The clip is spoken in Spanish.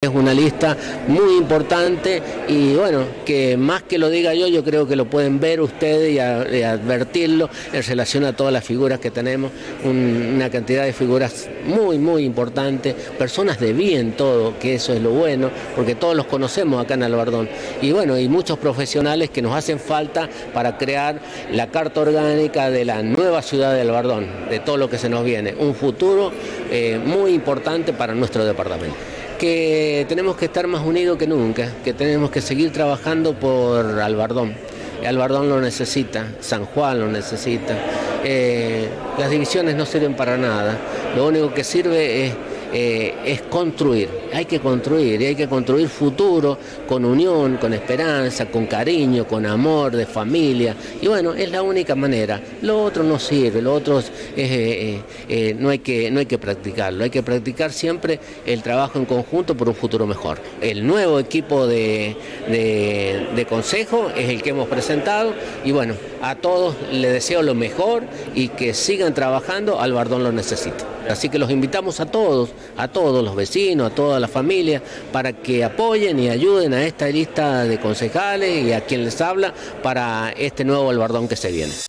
Es una lista muy importante y bueno, que más que lo diga yo, yo creo que lo pueden ver ustedes y, advertirlo en relación a todas las figuras que tenemos, una cantidad de figuras muy, muy importantes, personas de bien todo, que eso es lo bueno, porque todos los conocemos acá en Albardón. Y bueno, y muchos profesionales que nos hacen falta para crear la carta orgánica de la nueva ciudad de Albardón, de todo lo que se nos viene, un futuro eh, muy importante para nuestro departamento que tenemos que estar más unidos que nunca, que tenemos que seguir trabajando por Albardón. Albardón lo necesita, San Juan lo necesita. Eh, las divisiones no sirven para nada. Lo único que sirve es eh, es construir, hay que construir y hay que construir futuro con unión, con esperanza, con cariño, con amor de familia y bueno, es la única manera. Lo otro no sirve, lo otro eh, eh, no, hay que, no hay que practicarlo, hay que practicar siempre el trabajo en conjunto por un futuro mejor. El nuevo equipo de, de consejo es el que hemos presentado y bueno, a todos les deseo lo mejor y que sigan trabajando, Albardón lo necesita. Así que los invitamos a todos, a todos los vecinos, a toda la familia, para que apoyen y ayuden a esta lista de concejales y a quien les habla para este nuevo albardón que se viene.